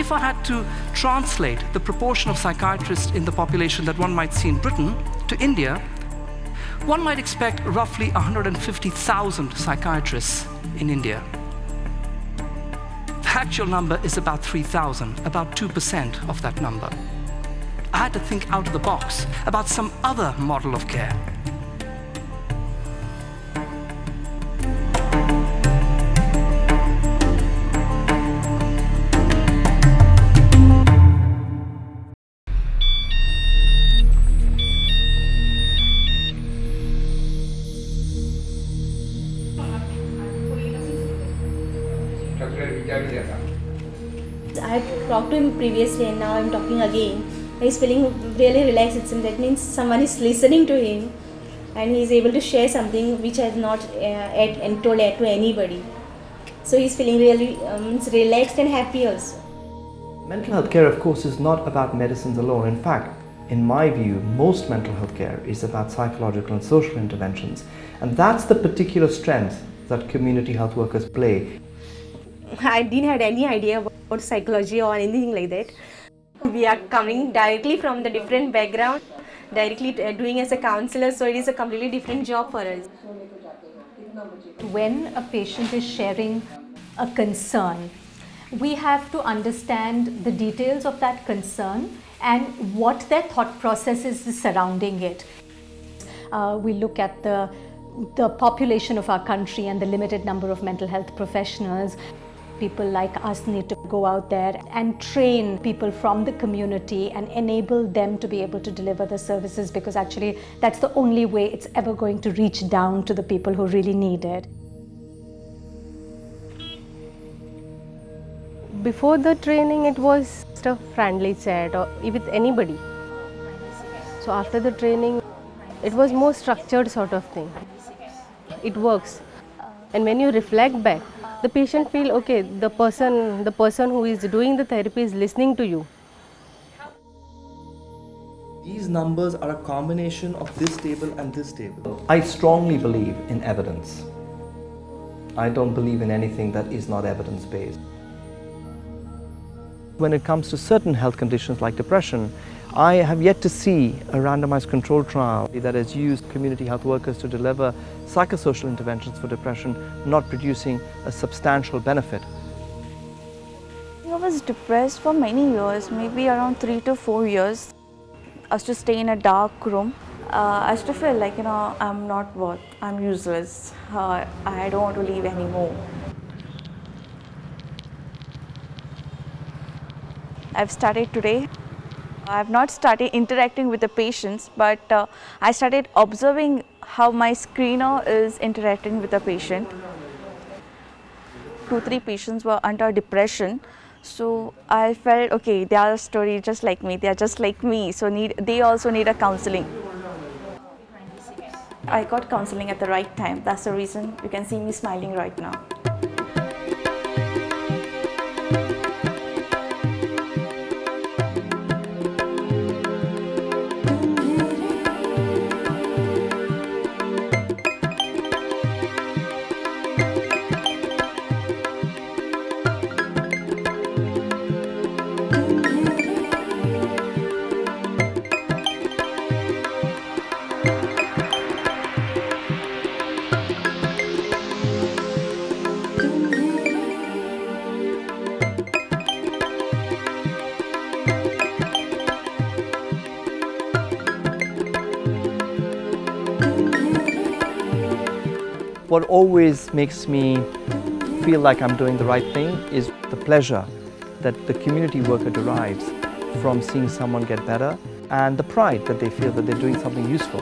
if I had to translate the proportion of psychiatrists in the population that one might see in Britain to India, one might expect roughly 150,000 psychiatrists in India. The actual number is about 3,000, about 2% of that number. I had to think out of the box about some other model of care. I had talked to him previously and now I'm talking again. He's feeling really relaxed. It seems that means someone is listening to him and he's able to share something which I have not uh, ed- and told to anybody. So he's feeling really um, relaxed and happy also. Mental health care, of course, is not about medicines alone. In fact, in my view, most mental health care is about psychological and social interventions. And that's the particular strength that community health workers play. I didn't have any idea about psychology or anything like that. We are coming directly from the different background, directly uh, doing as a counselor, so it is a completely different job for us. When a patient is sharing a concern, we have to understand the details of that concern and what their thought process is surrounding it. Uh, we look at the the population of our country and the limited number of mental health professionals people like us need to go out there and train people from the community and enable them to be able to deliver the services because actually that's the only way it's ever going to reach down to the people who really need it. Before the training, it was just a friendly chat or with anybody. So after the training, it was more structured sort of thing. It works, and when you reflect back, the patient feel okay. The person, the person who is doing the therapy is listening to you. These numbers are a combination of this table and this table. I strongly believe in evidence. I don't believe in anything that is not evidence based. When it comes to certain health conditions like depression, I have yet to see a randomized control trial that has used community health workers to deliver psychosocial interventions for depression, not producing a substantial benefit. I was depressed for many years, maybe around three to four years. I used to stay in a dark room. Uh, I used to feel like, you know, I'm not worth, I'm useless. Uh, I don't want to live anymore. I've started today. I've not started interacting with the patients, but uh, I started observing how my screener is interacting with the patient. Two, three patients were under depression. So I felt, okay, they are a story just like me. They are just like me. So need, they also need a counseling. I got counseling at the right time. That's the reason you can see me smiling right now. What always makes me feel like I'm doing the right thing is the pleasure that the community worker derives from seeing someone get better and the pride that they feel that they're doing something useful.